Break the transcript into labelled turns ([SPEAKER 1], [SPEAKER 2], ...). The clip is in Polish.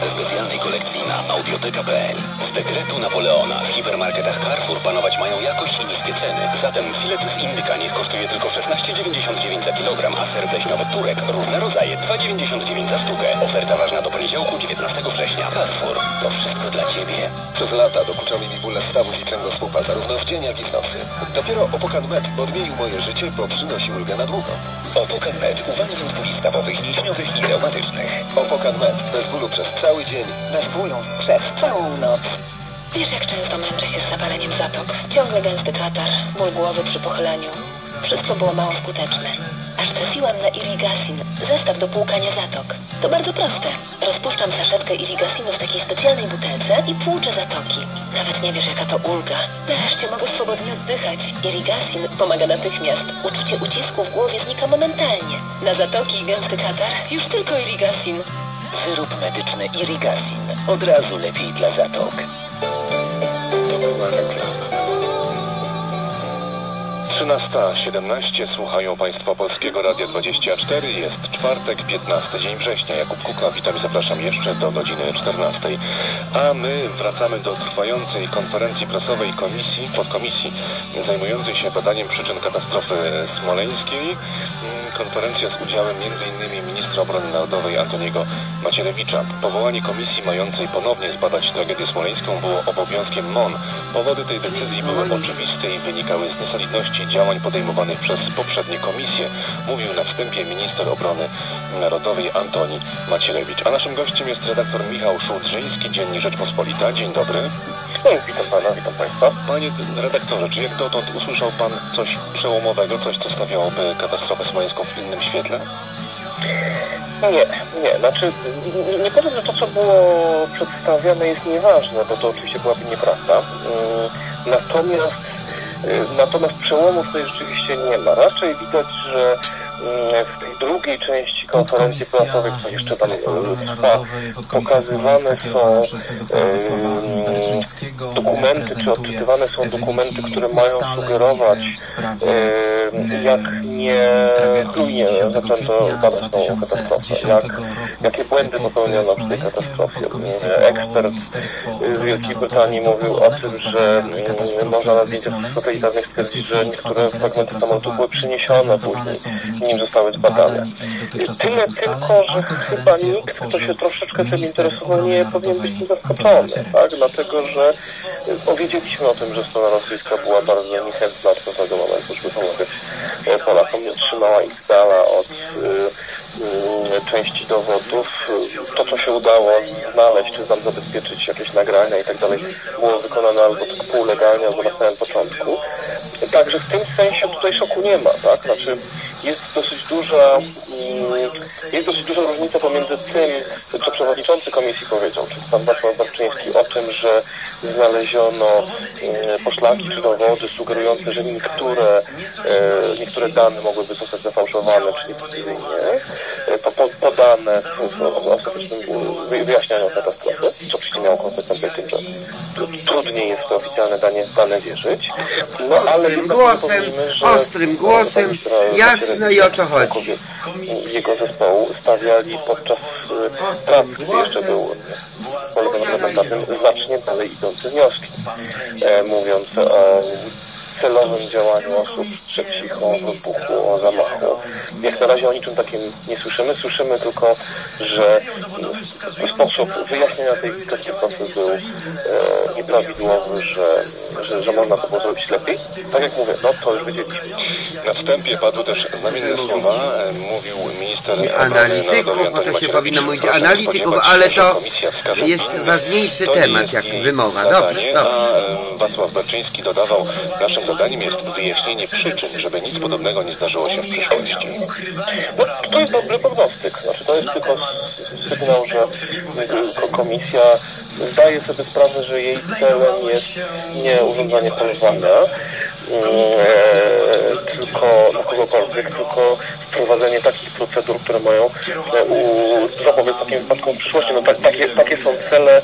[SPEAKER 1] ze specjalnej kolekcji na audioteka.pl. Z dekretu Napoleona w hipermarketach Carrefour panować mają jakość i niskie ceny. Zatem filet z indyka niech kosztuje tylko 16,99 za kilogram, a ser pleśniowy Turek różne rodzaje 2,99 za sztukę. Oferta ważna do poniedziałku 19 września. Carrefour. To wszystko dla Ciebie.
[SPEAKER 2] Przez lata dokuczały mi bóle stawów i kręgosłupa, zarówno w dzień, jak i w nocy. Dopiero Opokan Med odmienił moje życie, bo przynosi ulgę na długo.
[SPEAKER 1] Opokan Med uwalnia bóli stawowych, mięśniowych i
[SPEAKER 2] przez cały dzień.
[SPEAKER 3] Bólu przez całą noc. Wiesz, jak często męczę się z zapaleniem zatok? Ciągle gęsty katar, ból głowy przy pochyleniu. Wszystko było mało skuteczne. Aż trafiłam na Irigasin, zestaw do płukania zatok. To bardzo proste. Rozpuszczam saszetkę Irigasinu w takiej specjalnej butelce i płuczę zatoki. Nawet nie wiesz, jaka to ulga. Nareszcie mogę swobodnie oddychać. Irigasin pomaga natychmiast. Uczucie ucisku w głowie znika momentalnie. Na zatoki i gęsty katar już tylko Irigasin.
[SPEAKER 1] Wyrób medyczny Irigasin. Od razu lepiej dla zatok. To była reklama.
[SPEAKER 4] 13.17 słuchają Państwo Polskiego Radia 24. Jest czwartek, 15 dzień września. Jakub Kuka, witam i zapraszam jeszcze do godziny 14. A my wracamy do trwającej konferencji prasowej komisji, podkomisji zajmującej się badaniem przyczyn katastrofy smoleńskiej. Mm, Konferencja z udziałem m.in. ministra obrony narodowej Antoniego Macierewicza. Powołanie komisji mającej ponownie zbadać tragedię smoleńską było obowiązkiem MON. Powody tej decyzji były oczywiste i wynikały z niesolidności działań podejmowanych przez poprzednie komisje, mówił na wstępie minister obrony narodowej Antoni Macierewicz. A naszym gościem jest redaktor Michał Szułdrzyński, Dziennik Rzeczpospolita. Dzień dobry.
[SPEAKER 5] Witam pana, witam państwa.
[SPEAKER 4] Panie redaktorze, czy jak dotąd usłyszał pan coś przełomowego, coś co stawiałoby katastrofę smoleńską w innym świetle?
[SPEAKER 5] Nie, nie, znaczy nie, powiem, że to, co było przedstawiane jest nieważne, bo to oczywiście byłaby nieprawda. Mm, Natomiast, natomiast przełomów to rzeczywiście nie ma. Raczej widać, że mm, w tej drugiej części konferencji prasowej, co jeszcze tam trwa,
[SPEAKER 6] podkomisja
[SPEAKER 5] pokazywane są em,
[SPEAKER 6] Berczyńskiego
[SPEAKER 5] dokumenty, czy odczytywane są dokumenty, które mają sugerować,
[SPEAKER 6] e,
[SPEAKER 5] jak nie
[SPEAKER 6] 10
[SPEAKER 5] zaczęto badać tą
[SPEAKER 6] 2010
[SPEAKER 5] katastrofę, jak, jakie błędy popełniono w tej katastrofie. Ekspert z Wielkiej Brytanii mówił o tym, że można na zdjęciach
[SPEAKER 6] tej
[SPEAKER 5] stwierdzić, że niektóre fragmenty samolotu były
[SPEAKER 6] prezentowane
[SPEAKER 5] później, nim zostały zbadane. Tyle tylko, że chyba nikt, kto się troszeczkę tym interesował, nie powinien być zaskoczony, tak? Dlatego, że y, powiedzieliśmy o tym, że strona rosyjska była bardzo niechętna od pewnego momentu, żeby pomagać e, Polakom, nie otrzymała ich dala od y, y, części dowodów. Y, To, co się udało znaleźć, czy tam zabezpieczyć jakieś nagrania i tak dalej, było wykonane albo tylko półlegalnie, albo na samym początku. Także w tym sensie tutaj szoku nie ma, tak? Znaczy jest dosyć duża, mm, jest dosyć duża różnica pomiędzy tym, co przewodniczący komisji powiedział, czyli pan Wacław Barczyński o tym, że znaleziono mm, poszlaki czy dowody sugerujące, że niektóre, e, niektóre dane mogłyby zostać zafałszowane czy nieprecyzyjnie e, po, po, podane w, ostatecznym wy- wyjaśnianiu katastrofy, co oczywiście miało konsekwencje tym, że trudniej jest te oficjalne dane, dane wierzyć. No ale
[SPEAKER 7] Ostrym głosem, ostrym głosem,
[SPEAKER 5] ministra
[SPEAKER 7] jasno i o co chodzi.
[SPEAKER 5] Jego zespołu stawiali podczas e, prac, gdy jeszcze był parlamentarnym, znacznie dalej idące wnioski, e, mówiące o celowym działaniu osób przeciwko wybuchu, o zamachu. Jak na razie o niczym takim nie słyszymy. Słyszymy tylko, że sposób wyjaśnienia tej katastrofy był e, nieprawidłowy, że, że, że można to było zrobić lepiej. Tak jak mówię, no to już wiedzieliśmy.
[SPEAKER 4] Na wstępie padły też znamienne słowa. E, Mówił minister
[SPEAKER 7] Analityków,
[SPEAKER 4] narodowej
[SPEAKER 7] bo to się powinno mówić analityków, ale to jest ważniejszy temat, jak wymowa. Dobrze, dobrze.
[SPEAKER 4] E, Wacław Berczyński dodawał, naszym zadaniem jest wyjaśnienie przyczyn, żeby nic podobnego nie zdarzyło się w przyszłości.
[SPEAKER 5] No, to jest dobry prognostyk. Znaczy, to jest tylko sygnał, że ko- komisja zdaje sobie sprawę, że jej celem jest nie urządzanie polowania, e, tylko na kogokolwiek, tylko wprowadzenie takich procedur, które mają e, zapobiec takim wypadkom w przyszłości. No tak, takie, takie są cele